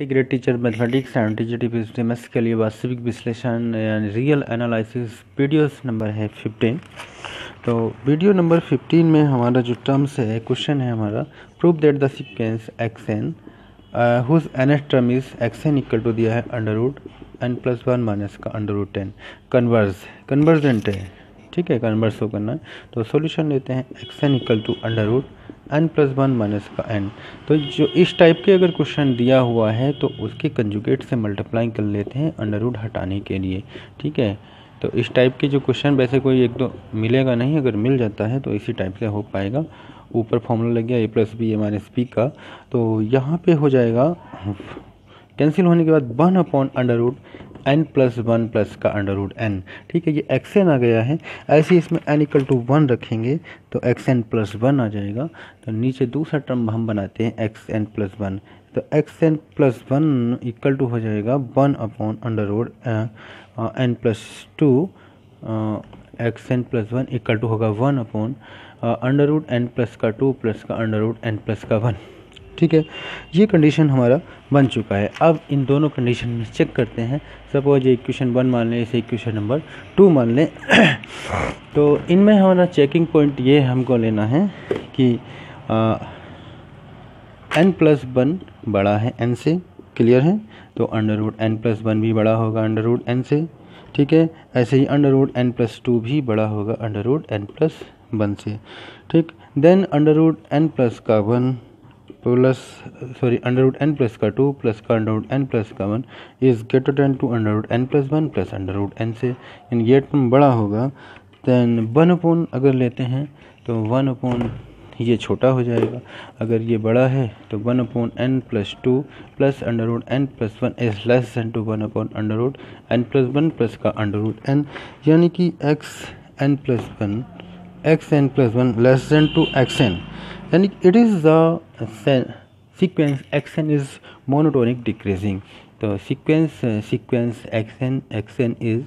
Grade teacher mathematics and teacher S के लिए वास्तविक विश्लेषण यानी रियल एनालिसिस वीडियोस नंबर है फिफ्टीन तो वीडियो नंबर फिफ्टीन में हमारा जो टर्म्स है क्वेश्चन है हमारा prove that the sequence x n whose n term is x n equal to दिया है under root n plus one minus का under root ten converse convergent है। ठीक है, कन्वर्स हो करना है तो सॉल्यूशन लेते हैं x n equal to under root n plus one minus का एन तो जो इस टाइप के अगर क्वेश्चन दिया हुआ है तो उसके कंजुगेट से मल्टीप्लाई कर लेते हैं अंडर रूट हटाने के लिए, ठीक है? तो इस टाइप के जो क्वेश्चन वैसे कोई एक दो मिलेगा नहीं, अगर मिल जाता है तो इसी टाइप से हो पाएगा। ऊपर फॉर्मूला लग गया a plus b a minus b का। तो यहाँ पे हो जाएगा कैंसिल होने के बाद one upon under root n plus one plus का अंडर रूट एन ठीक है, ये एक्स एन आ गया है। ऐसे इसमें एन इक्वल टू वन रखेंगे तो एक्स एन प्लस वन आ जाएगा। तो नीचे दूसरा टर्म हम बनाते हैं एक्स एन प्लस वन तो x n plus one equal to हो जाएगा one upon under root n plus two x n plus one equal to होगा one upon under root n plus का टू प्लस का under root n plus का one ठीक है, ये condition हमारा बन चुका है। अब इन दोनों कंडीशन में चेक करते हैं। सपोज़ ये इक्वेशन वन मान लें, इसे इक्वेशन नंबर टू मान लें। तो इनमें हमारा चेकिंग पॉइंट ये हमको लेना है कि एन प्लस वन बड़ा है एन से क्लियर है? तो under root n plus one भी बड़ा होगा अंडर रूट एन से, ठीक है? ऐसे ही under root n plus two भी बड़ा होगा under root n plus one से, ठीक? Then under root n plus का one plus sorry under root n plus का टू प्लस का अंडर रूट एन प्लस का one is greater than to under root n plus one plus under root n से। यानी ये term बड़ा होगा then one upon अगर लेते हैं तो वन अपॉन ये छोटा हो जाएगा। अगर ये बड़ा है तो one upon n plus two plus under root n plus one is less than to one upon under root n plus one plus का अंडर रूट एन यानी कि x n plus one x n plus one less than to x n यानी it is the sequence x n is monotonic decreasing तो sequence sequence x n x n is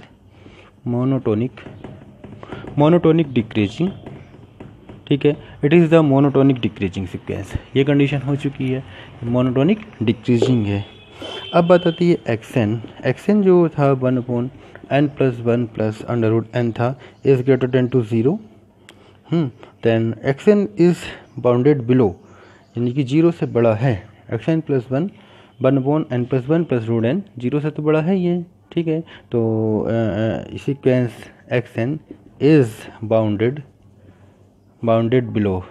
monotonic monotonic decreasing ठीक है? It is the monotonic decreasing sequence ये condition हो चुकी है। Monotonic decreasing है। अब बताती है एक्शन एक्शन जो था one upon n plus one plus under root n था is greater than to zero then x n is bounded below यानी कि ज़ीरो से बड़ा है। X n plus one one upon n plus one plus root n zero से तो बड़ा है ये, ठीक है? तो sequence x n is bounded bounded below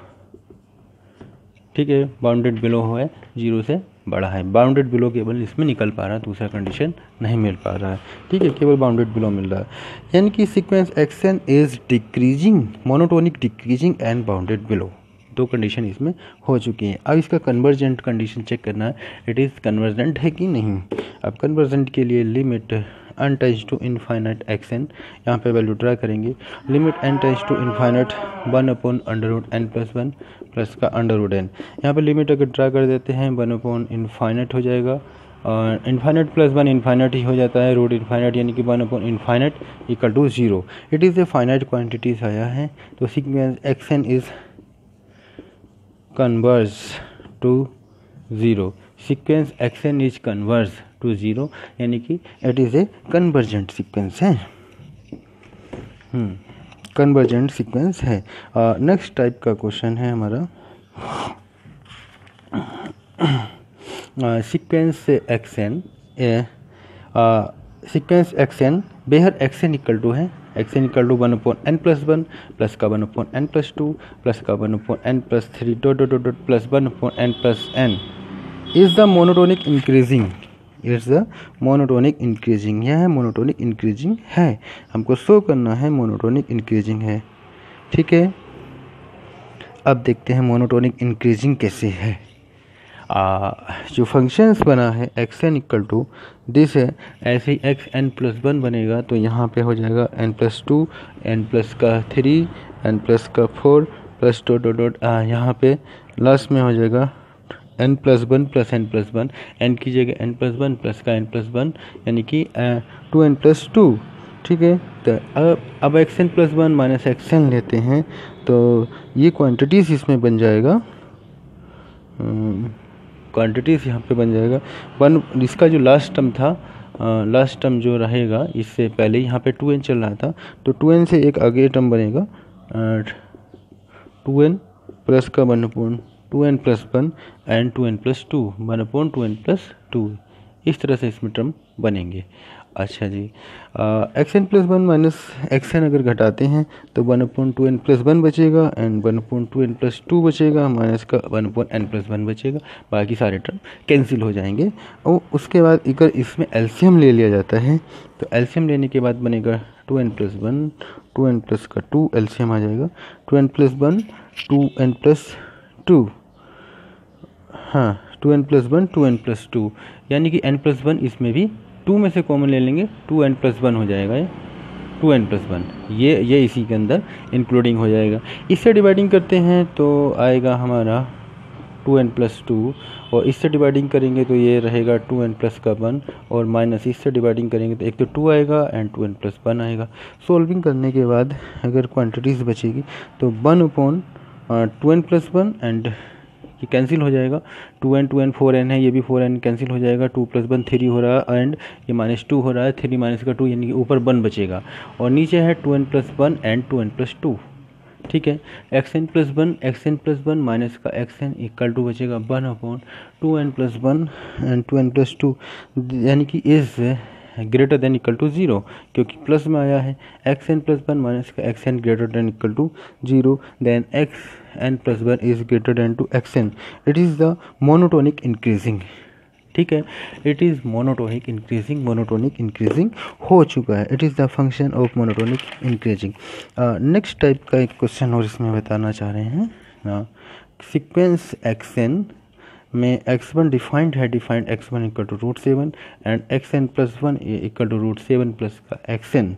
ठीक है? बाउंडेड बिलो है ज़ीरो से बड़ा है। बाउंडेड बिलो केवल इसमें निकल पा रहा है, दूसरा कंडीशन नहीं मिल पा रहा है, ठीक है? केवल बाउंडेड बिलो मिल रहा है। यानी कि sequence x n is decreasing monotonic decreasing and bounded below दो कंडीशन इसमें हो चुकी हैं। अब इसका कन्वर्जेंट कंडीशन चेक करना है। इट इज़ कन्वर्जेंट है कि नहीं? अब कन्वर्जेंट के लिए limit n tends to infinite x n यहाँ पर वैल्यू ड्रा करेंगे। Limit n tends to infinite one upon under root n plus one plus का अंडर रूट एन यहाँ पर लिमिट अगर ड्रा कर देते हैं वन अपॉन इनफाइनाइट हो जाएगा। और इन्फाइनाइट प्लस वन इन्फाइनाइट ही हो जाता है। रूट इन्फाइनाइट यानी कि one upon infinite equal to zero it is a finite quantities आया है। तो sequence x n is converge to zero sequence x n is converge to zero यानी कि it is a convergent sequence है। Convergent hmm, sequence है। Next type का question है हमारा। Sequence x n sequence x n where x n equal to है। X n equal to one upon n plus one plus का one upon n plus two plus का one upon n plus three dot dot dot plus one upon n plus n is the monotonic increasing it's the monotonic increasing यह है monotonic increasing है। हमको show करना है monotonic increasing है। ठीक है? अब देखते हैं मोनोटोनिक इंक्रीजिंग कैसे है। आ, जो फ़ंक्शंस बना है x n equal to this है ऐसे ही एक्स एन प्लस वन बनेगा तो यहाँ पे हो जाएगा n plus two n plus का थ्री एन प्लस का four plus two dot dot यहाँ पे लास्ट में हो जाएगा n plus one plus n plus one n की जगह एन प्लस वन प्लस का एन प्लस वन यानी कि टू एन प्लस टू ठीक है? तो अब अब x n plus one minus x n लेते हैं तो ये क्वांटिटीज़ इसमें बन जाएगा क्वांटिटीज़ यहाँ पे बन जाएगा। वन इसका जो लास्ट टर्म था लास्ट टर्म जो रहेगा, इससे पहले यहाँ पे टू एन चल रहा था तो टू एन से एक आगे टर्म बनेगा टू एन प्लस का one upon two n plus one and two n plus two one upon two n plus two इस तरह से इसमें टर्म बनेंगे। अच्छा जी x n plus one minus x n अगर घटाते हैं तो one upon two n plus one बचेगा and one upon two n plus two बचेगा माइनस का one upon n plus one बचेगा बाकी सारे टर्म कैंसिल हो जाएँगे और उसके बाद अगर इसमें एल्शियम ले लिया जाता है तो एल्शियम लेने के बाद बनेगा two n plus one two n plus का टू एल्शियम आ जाएगा two n plus one two n plus two हाँ two n plus one two n plus two यानी कि एन प्लस वन इसमें भी टू में से कॉमन ले लेंगे, टू एन प्लस वन हो जाएगा ये। टू एन प्लस वन ये ये इसी के अंदर इंक्लूडिंग हो जाएगा। इससे डिवाइडिंग करते हैं तो आएगा हमारा टू एन प्लस टू और इससे डिवाइडिंग करेंगे तो ये रहेगा टू एन प्लस का वन और माइनस इससे डिवाइडिंग करेंगे तो एक तो टू आएगा and two n plus one आएगा। सोल्विंग करने के बाद अगर क्वांटिटीज़ बचेगी तो one upon two n plus one and ये कैंसिल हो जाएगा। Two n two n four n है, ये भी फोर एन कैंसिल हो जाएगा। टू प्लस वन थ्री हो रहा है एंड ये माइनस टू हो रहा है थ्री माइनस का टू यानी कि ऊपर वन बचेगा। और नीचे है two n plus one and two n plus two ठीक है? X n plus one x n plus one minus का एक्स एन इक्वल टू बचेगा। One upon two n plus one and two n plus two यानी कि is greater than equal to zero क्योंकि plus में आया है x n plus one minus का x n greater than equal to zero then x n plus one is greater than two x n it is the monotonic increasing ठीक है? It is monotonic increasing monotonic increasing हो चुका है. It is the function of monotonic increasing next type का एक question और इसमें बताना चाह रहे हैं. सीक्वेंस एक्स एन में एक्स वन डिफाइंड है defined x one equal to root seven and x n plus one equal to root seven plus का एक्स एन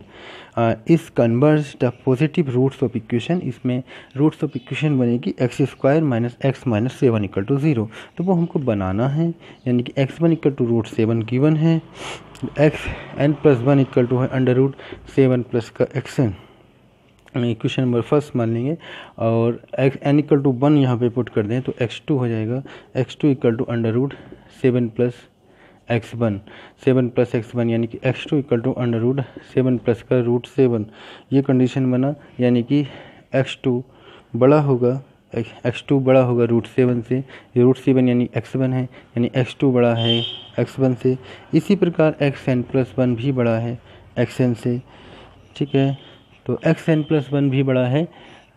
इस converse the positive roots of equation इसमें roots of equation बनेगी x square minus x minus seven equal to zero तो वो हमको बनाना है, यानी कि x one equal to root seven given है x n plus one equal to है अंडर रूट सेवन प्लस का x n equation number first मान लेंगे और x n equal to one यहाँ पे पुट कर दें तो एक्स टू हो जाएगा। X two equal to under root seven plus x one seven plus x one यानी कि x two equal to under root seven plus का रूट सेवन ये कंडीशन बना, यानी कि एक्स टू बड़ा होगा एक्स टू बड़ा होगा रूट सेवन से। ये रूट सेवन यानी एक्स वन है, यानी एक्स टू बड़ा है एक्स वन से। इसी प्रकार एक्स एन प्लस वन भी बड़ा है एक्स एन से। ठीक है? तो एक्स एन प्लस वन भी बड़ा है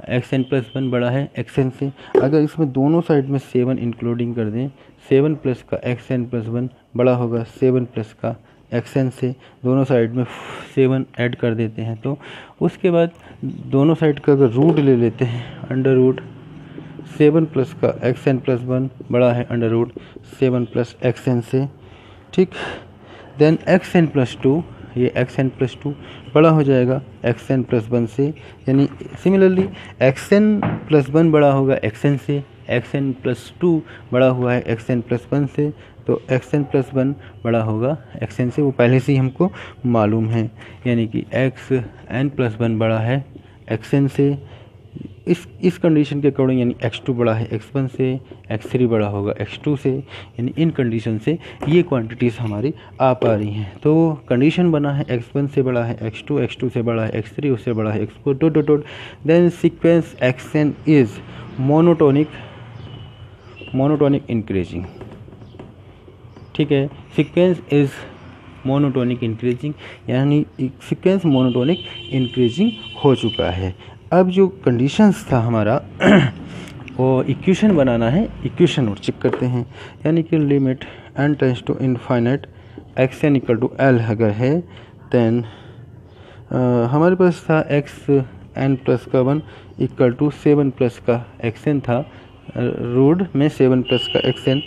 एक्स एन प्लस वन बड़ा है एक्स एन से। अगर इसमें दोनों साइड में सेवन इंक्लूडिंग कर दें सेवन प्लस का एक्स एन प्लस वन बड़ा होगा सेवन प्लस का एक्स एन से। दोनों साइड में सेवन ऐड कर देते हैं। तो उसके बाद दोनों साइड का अगर रूट ले लेते हैं अंडर रूट सेवन प्लस का एक्स एन प्लस वन बड़ा है under root seven plus x n से। ठीक? Then x n plus two ये एक्स एन प्लस टू बड़ा हो जाएगा एक्स एन प्लस वन से यानी similarly x n plus one बड़ा होगा एक्स एन से एक्स एन प्लस टू बड़ा हुआ है एक्स एन प्लस वन से तो एक्स एन प्लस वन बड़ा होगा एक्स एन से वो पहले से ही हमको मालूम है यानी कि एक्स एन प्लस वन बड़ा है एक्स एन से इस इस कंडीशन के अकॉर्डिंग यानी एक्स टू बड़ा है एक्स वन से एक्स थ्री बड़ा होगा एक्स टू से, यानी इन कंडीशन से ये क्वांटिटीज़ हमारी आ पा रही हैं। तो कंडीशन बना है एक्स वन से बड़ा है एक्स टू एक्स टू से बड़ा है एक्स थ्री उससे बड़ा है x four dot dot then sequence x n is monotonic monotonic increasing ठीक है? सीक्वेंस इज़ मोनोटोनिक इंक्रीजिंग यानी सीक्वेंस मोनोटोनिक इंक्रीजिंग हो चुका है। अब जो कंडीशंस था हमारा, वो इक्वेशन बनाना है इक्वेशन और चेक करते हैं। यानी कि limit n tends to infinite x n equal to l अगर है देन हमारे पास था एक्स एन प्लस का one equal to seven plus का एक्स एन था रूड में सेवन प्लस का एक्स एन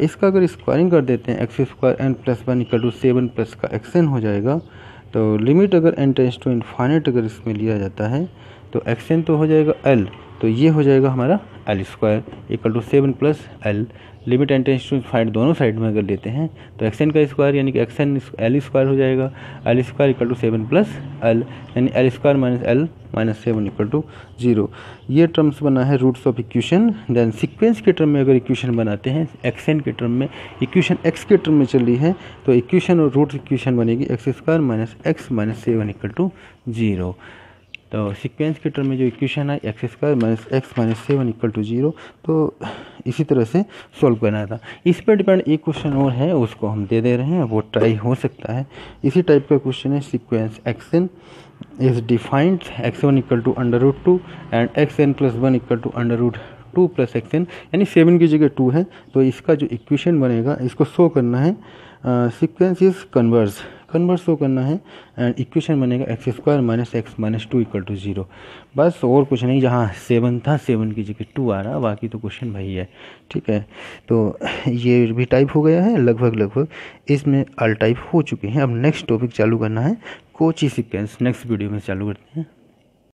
इसका अगर स्क्वायरिंग कर देते हैं x square n plus one equal to seven plus का एक्स एन हो जाएगा। तो लिमिट अगर एन टेंस टू इनफाइनाइट अगर इसमें लिया जाता है तो एक्स एन तो हो जाएगा एल तो ये हो जाएगा हमारा l square equal to seven plus l limit and tends to find दोनों साइड में अगर लेते हैं तो एक्स एन का स्क्वायर यानी कि एक्स एन एल स्क्वायर हो जाएगा। L square equal to seven plus l यानी l square minus l minus seven equal to zero ये टर्म्स बना है roots of equation then sequence के टर्म में अगर इक्वेशन बनाते हैं एक्स एन के टर्म में इक्वेशन एक्स के टर्म में चल रही है तो इक्वेशन और रूट इक्वेशन बनेगी x square minus x minus seven equal to zero तो सीक्वेंस के टर्म में जो इक्वेशन है x square minus x minus seven equal to zero तो इसी तरह से सॉल्व करना था। इस पर डिपेंड एक क्वेश्चन और है, उसको हम दे दे रहे हैं, वो ट्राई हो सकता है। इसी टाइप का क्वेश्चन है sequence n is defined x one equal to under root two and x n plus one equal to under root two plus x n यानी सेवन की जगह टू है। तो इसका जो इक्वेशन बनेगा, इसको शो करना है sequence is converse converse show करना है एंड इक्वेशन बनेगा x square minus x minus two equal to zero बस और कुछ नहीं, जहाँ सेवन था सेवन की जगह टू आ रहा, बाकी तो क्वेश्चन वही है, ठीक है? तो ये भी टाइप हो गया है, लगभग लगभग इसमें अल टाइप हो चुके हैं। अब नेक्स्ट टॉपिक चालू करना है कोची सिक्वेंस नेक्स्ट वीडियो में चालू करते हैं।